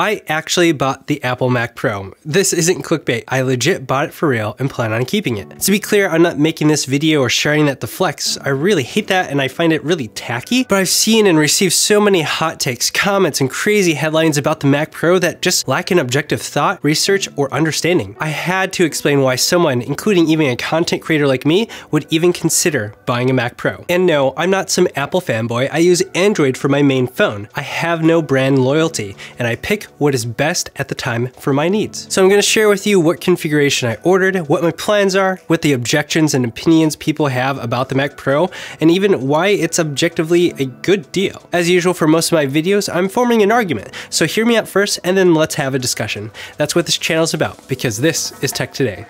I actually bought the Apple Mac Pro. This isn't clickbait, I legit bought it for real and plan on keeping it. To be clear, I'm not making this video or sharing that to flex. I really hate that and I find it really tacky, but I've seen and received so many hot takes, comments, and crazy headlines about the Mac Pro that just lack an objective thought, research, or understanding. I had to explain why someone, including even a content creator like me, would even consider buying a Mac Pro. And no, I'm not some Apple fanboy, I use Android for my main phone. I have no brand loyalty, and I pick what is best at the time for my needs. So I'm going to share with you what configuration I ordered, what my plans are, what the objections and opinions people have about the Mac Pro, and even why it's objectively a good deal. As usual for most of my videos, I'm forming an argument, so hear me out first and then let's have a discussion. That's what this channel is about, because this is Tech Today.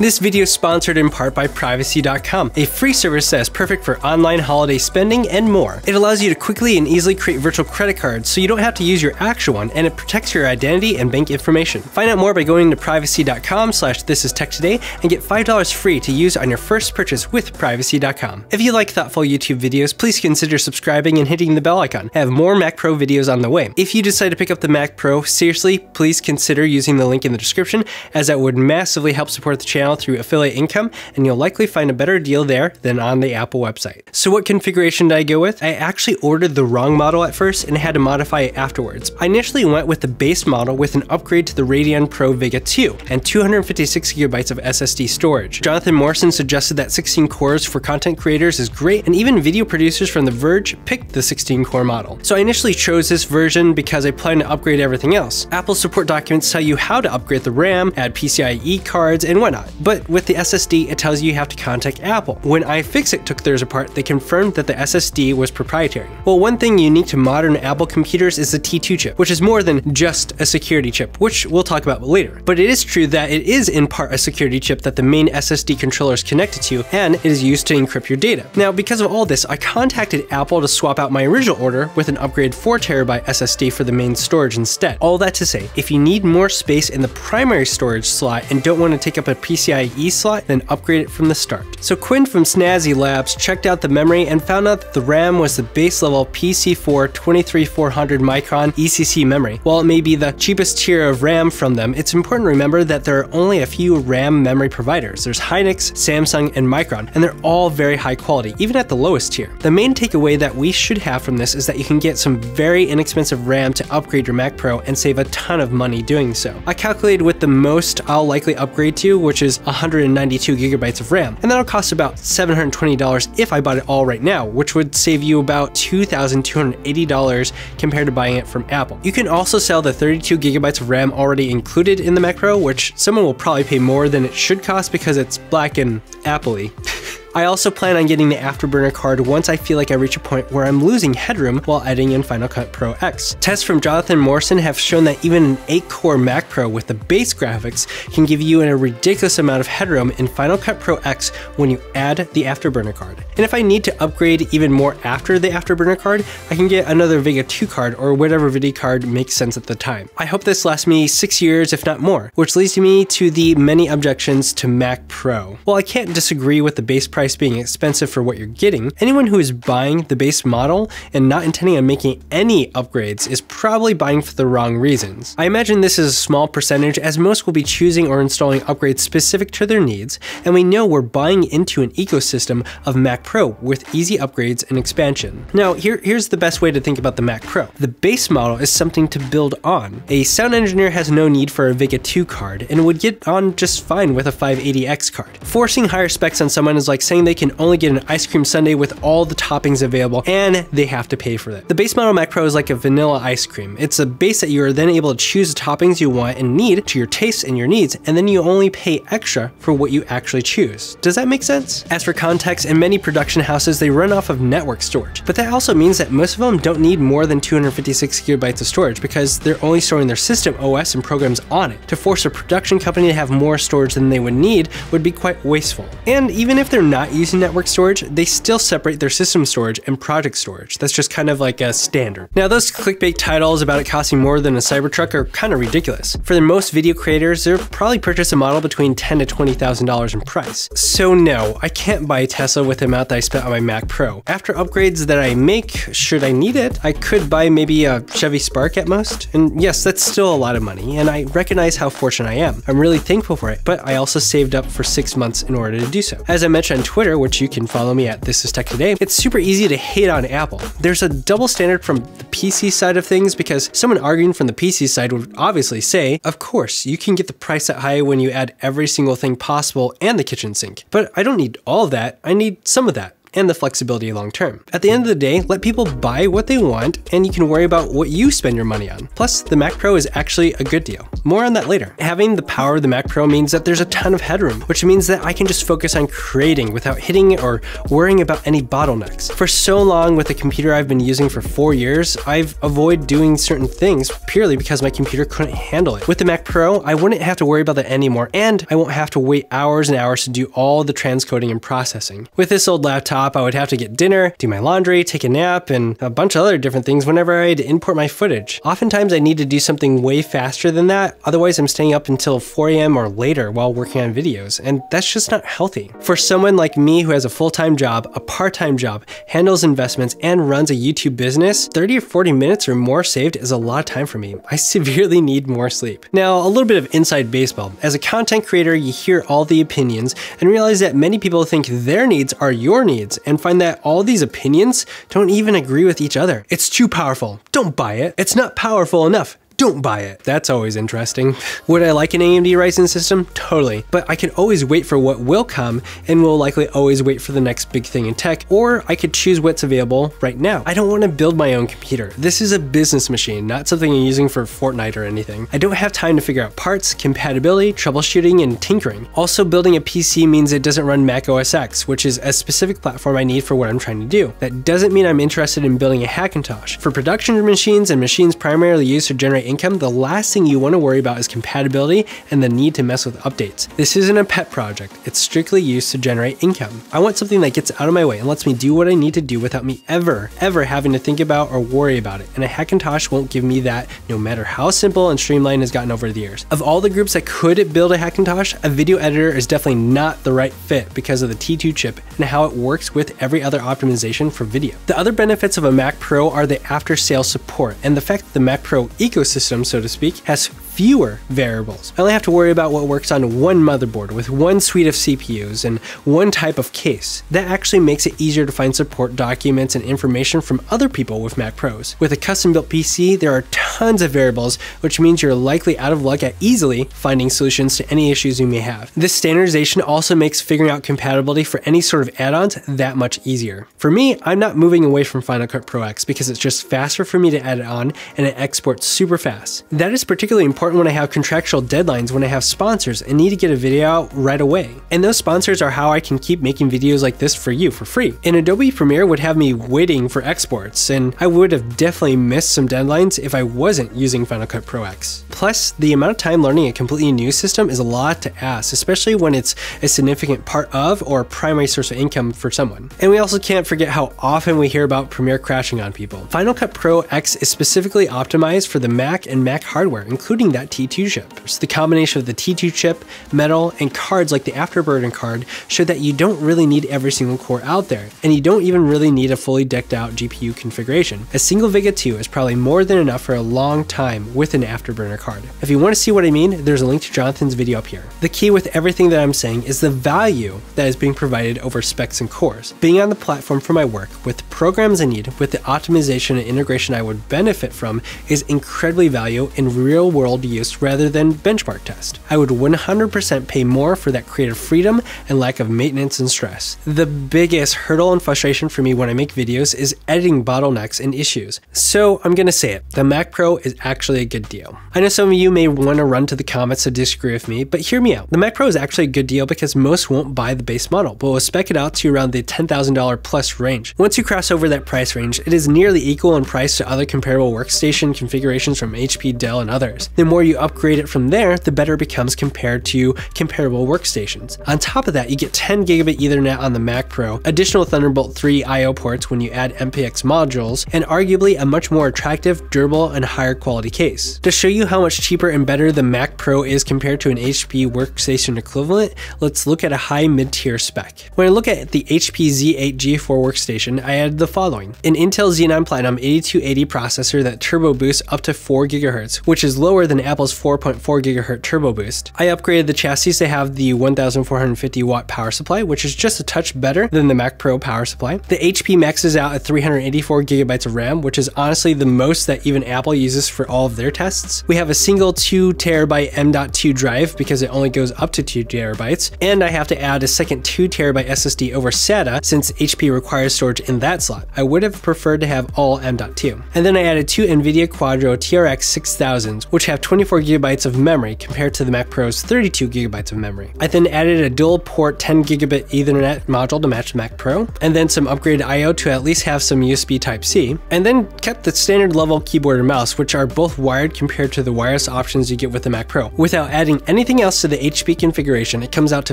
This video is sponsored in part by Privacy.com, a free service that is perfect for online holiday spending and more. It allows you to quickly and easily create virtual credit cards so you don't have to use your actual one and it protects your identity and bank information. Find out more by going to privacy.com slash this is tech today and get $5 free to use on your first purchase with Privacy.com. If you like thoughtful YouTube videos, please consider subscribing and hitting the bell icon. I have more Mac Pro videos on the way. If you decide to pick up the Mac Pro, seriously, please consider using the link in the description as that would massively help support the channel through affiliate income, and you'll likely find a better deal there than on the Apple website. So what configuration did I go with? I actually ordered the wrong model at first and had to modify it afterwards. I initially went with the base model with an upgrade to the Radeon Pro Vega 2 and 256 gigabytes of SSD storage. Jonathan Morrison suggested that 16 cores for content creators is great, and even video producers from The Verge picked the 16 core model. So I initially chose this version because I plan to upgrade everything else. Apple support documents tell you how to upgrade the RAM, add PCIe cards, and whatnot. But with the SSD, it tells you you have to contact Apple. When iFixit took theirs apart, they confirmed that the SSD was proprietary. Well, one thing unique to modern Apple computers is the T2 chip, which is more than just a security chip, which we'll talk about later. But it is true that it is in part a security chip that the main SSD controller is connected to, and it is used to encrypt your data. Now, because of all this, I contacted Apple to swap out my original order with an upgraded 4TB SSD for the main storage instead. All that to say, if you need more space in the primary storage slot and don't want to take up a PCIe slot, then upgrade it from the start. So Quinn from Snazzy Labs checked out the memory and found out that the RAM was the base level PC4 23400 micron ECC memory. While it may be the cheapest tier of RAM from them, it's important to remember that there are only a few RAM memory providers. There's Hynix, Samsung, and Micron, and they're all very high quality, even at the lowest tier. The main takeaway that we should have from this is that you can get some very inexpensive RAM to upgrade your Mac Pro and save a ton of money doing so. I calculated with the most I'll likely upgrade to, which is 192 gigabytes of RAM, and that'll cost about $720 if I bought it all right now, which would save you about $2,280 compared to buying it from Apple. You can also sell the 32 gigabytes of RAM already included in the Mac Pro, which someone will probably pay more than it should cost because it's black and Apple-y. I also plan on getting the Afterburner card once I feel like I reach a point where I'm losing headroom while editing in Final Cut Pro X. Tests from Jonathan Morrison have shown that even an 8-core Mac Pro with the base graphics can give you a ridiculous amount of headroom in Final Cut Pro X when you add the Afterburner card. And if I need to upgrade even more after the Afterburner card, I can get another Vega 2 card or whatever video card makes sense at the time. I hope this lasts me 6 years if not more, which leads me to the many objections to Mac Pro. While I can't disagree with the base price price being expensive for what you're getting, anyone who is buying the base model and not intending on making any upgrades is probably buying for the wrong reasons. I imagine this is a small percentage as most will be choosing or installing upgrades specific to their needs, and we know we're buying into an ecosystem of Mac Pro with easy upgrades and expansion. Now, here, here's the best way to think about the Mac Pro. The base model is something to build on. A sound engineer has no need for a Vega 2 card and would get on just fine with a 580X card. Forcing higher specs on someone is like saying they can only get an ice cream sundae with all the toppings available and they have to pay for that. The base model Mac Pro is like a vanilla ice cream. It's a base that you are then able to choose the toppings you want and need to your tastes and your needs, and then you only pay extra for what you actually choose. Does that make sense? As for context, in many production houses, they run off of network storage, but that also means that most of them don't need more than 256 gigabytes of storage because they're only storing their system OS and programs on it. To force a production company to have more storage than they would need would be quite wasteful. And even if they're not not using network storage, they still separate their system storage and project storage. That's just kind of like a standard. Now, those clickbait titles about it costing more than a Cybertruck are kind of ridiculous. For the most video creators, they'll probably purchase a model between ten to $20,000 in price. So no, I can't buy a Tesla with the amount that I spent on my Mac Pro. After upgrades that I make, should I need it, I could buy maybe a Chevy Spark at most. And yes, that's still a lot of money, and I recognize how fortunate I am. I'm really thankful for it, but I also saved up for six months in order to do so. As I mentioned on Twitter, which you can follow me at This Is Tech Today, it's super easy to hate on Apple. There's a double standard from the PC side of things because someone arguing from the PC side would obviously say, of course, you can get the price that high when you add every single thing possible and the kitchen sink. But I don't need all that, I need some of that and the flexibility long term. At the end of the day, let people buy what they want and you can worry about what you spend your money on. Plus, the Mac Pro is actually a good deal. More on that later. Having the power of the Mac Pro means that there's a ton of headroom, which means that I can just focus on creating without hitting or worrying about any bottlenecks. For so long with the computer I've been using for four years, I've avoided doing certain things purely because my computer couldn't handle it. With the Mac Pro, I wouldn't have to worry about that anymore and I won't have to wait hours and hours to do all the transcoding and processing. With this old laptop, I would have to get dinner, do my laundry, take a nap, and a bunch of other different things whenever I had to import my footage. Oftentimes I need to do something way faster than that, otherwise I'm staying up until 4 a.m. or later while working on videos, and that's just not healthy. For someone like me who has a full-time job, a part-time job, handles investments, and runs a YouTube business, 30 or 40 minutes or more saved is a lot of time for me. I severely need more sleep. Now, a little bit of inside baseball. As a content creator, you hear all the opinions and realize that many people think their needs are your needs and find find that all these opinions don't even agree with each other. It's too powerful. Don't buy it. It's not powerful enough don't buy it. That's always interesting. Would I like an AMD Ryzen system? Totally. But I could always wait for what will come and will likely always wait for the next big thing in tech, or I could choose what's available right now. I don't want to build my own computer. This is a business machine, not something I'm using for Fortnite or anything. I don't have time to figure out parts, compatibility, troubleshooting, and tinkering. Also, building a PC means it doesn't run Mac OS X, which is a specific platform I need for what I'm trying to do. That doesn't mean I'm interested in building a Hackintosh. For production machines and machines primarily used to generate income, the last thing you want to worry about is compatibility and the need to mess with updates. This isn't a pet project, it's strictly used to generate income. I want something that gets out of my way and lets me do what I need to do without me ever, ever having to think about or worry about it, and a Hackintosh won't give me that no matter how simple and streamlined it's gotten over the years. Of all the groups that could build a Hackintosh, a video editor is definitely not the right fit because of the T2 chip and how it works with every other optimization for video. The other benefits of a Mac Pro are the after sales support and the fact that the Mac Pro ecosystem, so to speak, has fewer variables. I only have to worry about what works on one motherboard with one suite of CPUs and one type of case. That actually makes it easier to find support documents and information from other people with Mac Pros. With a custom built PC, there are tons of variables, which means you're likely out of luck at easily finding solutions to any issues you may have. This standardization also makes figuring out compatibility for any sort of add-ons that much easier. For me, I'm not moving away from Final Cut Pro X because it's just faster for me to edit on and it exports super fast. That is particularly important important when I have contractual deadlines, when I have sponsors and need to get a video out right away. And those sponsors are how I can keep making videos like this for you for free. And Adobe Premiere would have me waiting for exports, and I would have definitely missed some deadlines if I wasn't using Final Cut Pro X. Plus, the amount of time learning a completely new system is a lot to ask, especially when it's a significant part of or primary source of income for someone. And we also can't forget how often we hear about Premiere crashing on people. Final Cut Pro X is specifically optimized for the Mac and Mac hardware, including that that T2 chip. So the combination of the T2 chip, metal, and cards like the Afterburner card show that you don't really need every single core out there, and you don't even really need a fully decked out GPU configuration. A single Vega 2 is probably more than enough for a long time with an Afterburner card. If you want to see what I mean, there's a link to Jonathan's video up here. The key with everything that I'm saying is the value that is being provided over specs and cores. Being on the platform for my work, with the programs I need, with the optimization and integration I would benefit from, is incredibly valuable in real world use rather than benchmark test. I would 100% pay more for that creative freedom and lack of maintenance and stress. The biggest hurdle and frustration for me when I make videos is editing bottlenecks and issues. So I'm gonna say it, the Mac Pro is actually a good deal. I know some of you may want to run to the comments to disagree with me, but hear me out. The Mac Pro is actually a good deal because most won't buy the base model, but will spec it out to around the $10,000 plus range. Once you cross over that price range, it is nearly equal in price to other comparable workstation configurations from HP, Dell, and others. Then more you upgrade it from there, the better it becomes compared to comparable workstations. On top of that, you get 10 gigabit Ethernet on the Mac Pro, additional Thunderbolt 3 I.O. ports when you add MPX modules, and arguably a much more attractive, durable, and higher quality case. To show you how much cheaper and better the Mac Pro is compared to an HP workstation equivalent, let's look at a high mid-tier spec. When I look at the HP Z8 G4 workstation, I added the following. An Intel Xeon Platinum 8280 processor that turbo boosts up to 4 GHz, which is lower than Apple's 4.4 GHz turbo boost. I upgraded the chassis to have the 1450 watt power supply, which is just a touch better than the Mac Pro power supply. The HP maxes out at 384 gigabytes of RAM, which is honestly the most that even Apple uses for all of their tests. We have a single 2 terabyte M.2 drive because it only goes up to 2 terabytes, and I have to add a second 2 terabyte SSD over SATA since HP requires storage in that slot. I would have preferred to have all M.2. And then I added two NVIDIA Quadro TRX 6000s, which have 24 gigabytes of memory compared to the Mac Pro's 32 gigabytes of memory. I then added a dual port 10 gigabit Ethernet module to match the Mac Pro, and then some upgraded I.O. to at least have some USB Type-C, and then kept the standard level keyboard and mouse, which are both wired compared to the wireless options you get with the Mac Pro. Without adding anything else to the HP configuration, it comes out to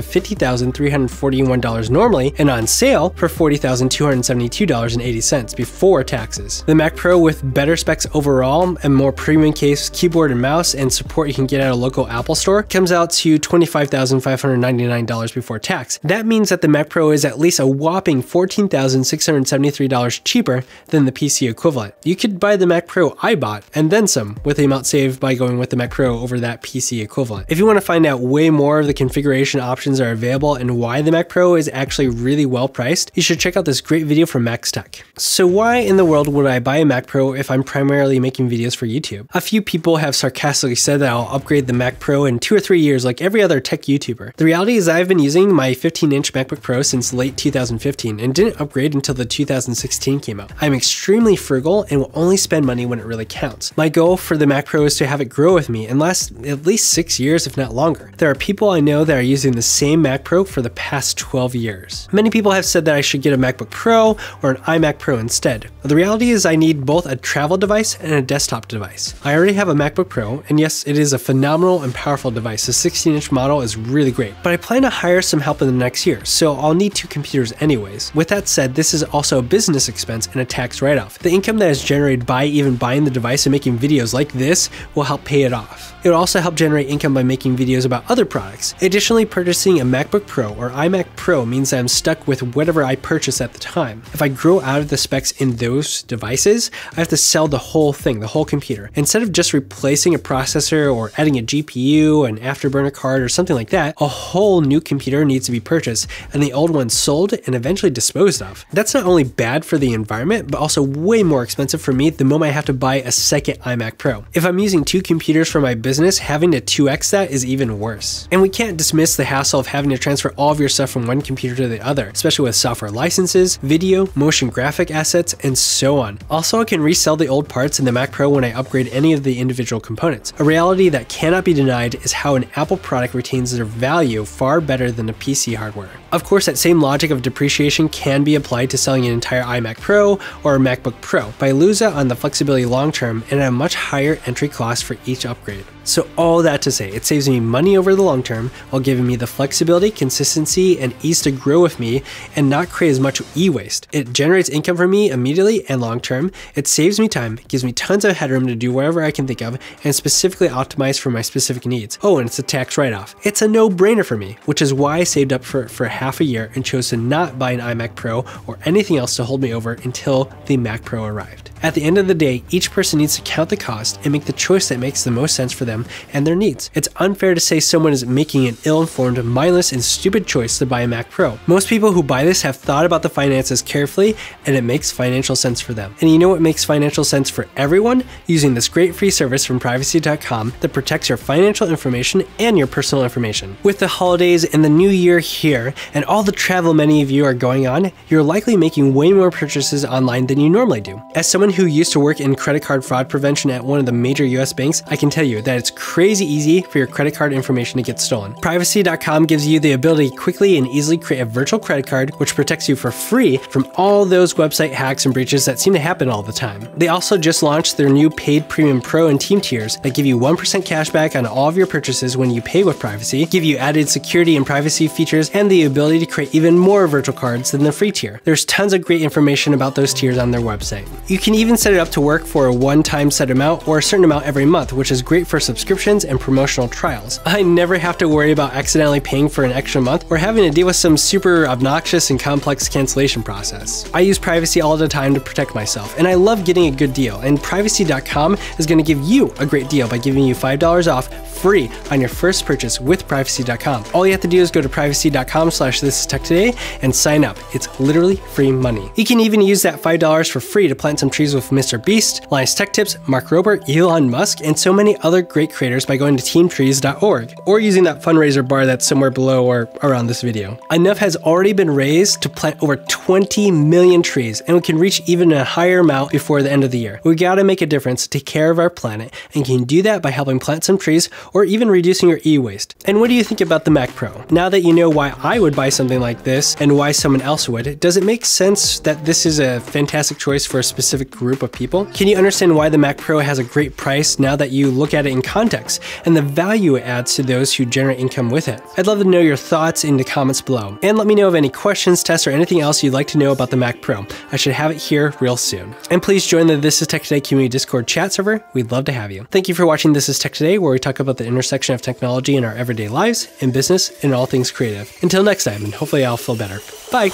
$50,341 normally, and on sale for $40,272.80 before taxes. The Mac Pro with better specs overall and more premium case, keyboard and mouse, and support you can get at a local Apple store comes out to $25,599 before tax. That means that the Mac Pro is at least a whopping $14,673 cheaper than the PC equivalent. You could buy the Mac Pro I bought and then some with the amount saved by going with the Mac Pro over that PC equivalent. If you want to find out way more of the configuration options are available and why the Mac Pro is actually really well priced, you should check out this great video from MaxTech. So why in the world would I buy a Mac Pro if I'm primarily making videos for YouTube? A few people have sarcastically said that I'll upgrade the Mac Pro in two or three years like every other tech YouTuber. The reality is I've been using my 15 inch MacBook Pro since late 2015 and didn't upgrade until the 2016 came out. I'm extremely frugal and will only spend money when it really counts. My goal for the Mac Pro is to have it grow with me and last at least six years, if not longer. There are people I know that are using the same Mac Pro for the past 12 years. Many people have said that I should get a MacBook Pro or an iMac Pro instead. The reality is I need both a travel device and a desktop device. I already have a MacBook Pro, and yes, it is a phenomenal and powerful device. The 16 inch model is really great, but I plan to hire some help in the next year, so I'll need two computers anyways. With that said, this is also a business expense and a tax write off. The income that is generated by even buying the device and making videos like this will help pay it off. It would also help generate income by making videos about other products. Additionally, purchasing a MacBook Pro or iMac Pro means that I'm stuck with whatever I purchase at the time. If I grow out of the specs in those devices, I have to sell the whole thing, the whole computer. Instead of just replacing a processor or adding a GPU, an afterburner card, or something like that, a whole new computer needs to be purchased and the old one sold and eventually disposed of. That's not only bad for the environment, but also way more expensive for me the moment I have to buy a second iMac Pro. If I'm using two computers for my business, having to 2x that is even worse. And we can't dismiss the hassle of having to transfer all of your stuff from one computer to the other, especially with software licenses, video, motion graphic assets, and so on. Also, I can resell the old parts in the Mac Pro when I upgrade any of the individual components. A reality that cannot be denied is how an Apple product retains their value far better than a PC hardware. Of course, that same logic of depreciation can be applied to selling an entire iMac Pro or a MacBook Pro, lose out on the flexibility long term and at a much higher entry cost for each upgrade. So all that to say, it saves me money over the long term while giving me the flexibility, consistency, and ease to grow with me and not create as much e-waste. It generates income for me immediately and long term. It saves me time, gives me tons of headroom to do whatever I can think of, and specifically optimized for my specific needs. Oh, and it's a tax write-off. It's a no-brainer for me, which is why I saved up for for half a year and chose to not buy an iMac Pro or anything else to hold me over until the Mac Pro arrived. At the end of the day, each person needs to count the cost and make the choice that makes the most sense for them and their needs. It's unfair to say someone is making an ill informed, mindless, and stupid choice to buy a Mac Pro. Most people who buy this have thought about the finances carefully and it makes financial sense for them. And you know what makes financial sense for everyone? Using this great free service from privacy.com that protects your financial information and your personal information. With the holidays and the new year here and all the travel many of you are going on, you're likely making way more purchases online than you normally do. As someone who used to work in credit card fraud prevention at one of the major US banks, I can tell you that it's crazy easy for your credit card information to get stolen. Privacy.com gives you the ability to quickly and easily create a virtual credit card, which protects you for free from all those website hacks and breaches that seem to happen all the time. They also just launched their new paid Premium Pro and Team tiers that give you 1% cash back on all of your purchases when you pay with Privacy, give you added security and privacy features, and the ability to create even more virtual cards than the free tier. There's tons of great information about those tiers on their website. You can even set it up to work for a one-time set amount or a certain amount every month, which is great for subscriptions and promotional trials. I never have to worry about accidentally paying for an extra month or having to deal with some super obnoxious and complex cancellation process. I use privacy all the time to protect myself, and I love getting a good deal, and privacy.com is going to give you a great deal by giving you $5 off free on your first purchase with privacy.com. All you have to do is go to privacy.com slash this is tech today and sign up. It's literally free money. You can even use that $5 for free to plant some trees with Mr. Beast, Linus Tech Tips, Mark Rober, Elon Musk, and so many other great creators by going to teamtrees.org or using that fundraiser bar that's somewhere below or around this video. Enough has already been raised to plant over 20 million trees and we can reach even a higher amount before the end of the year. We gotta make a difference, take care of our planet, and can do that by helping plant some trees or even reducing your e-waste. And what do you think about the Mac Pro? Now that you know why I would buy something like this and why someone else would, does it make sense that this is a fantastic choice for a specific group of people? Can you understand why the Mac Pro has a great price now that you look at it in context and the value it adds to those who generate income with it? I'd love to know your thoughts in the comments below. And let me know of any questions, tests, or anything else you'd like to know about the Mac Pro. I should have it here real soon. And please join the This is Tech Today community Discord chat server. We'd love to have you. Thank you for watching This is Tech Today, where we talk about the intersection of technology in our everyday lives, in business, and all things creative. Until next time, and hopefully I'll feel better. Bye!